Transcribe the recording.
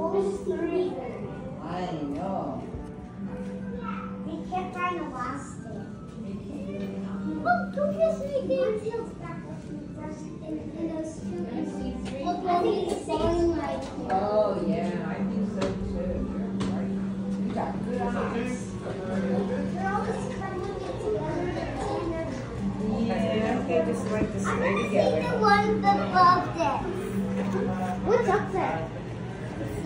I know. They can't find the last thing. Look, look, there's right there. In those two. Look, I think it's falling right here. Oh, yeah, I think so too. You got eyes. Together. Yeah, okay, just write this way gonna see the one above it.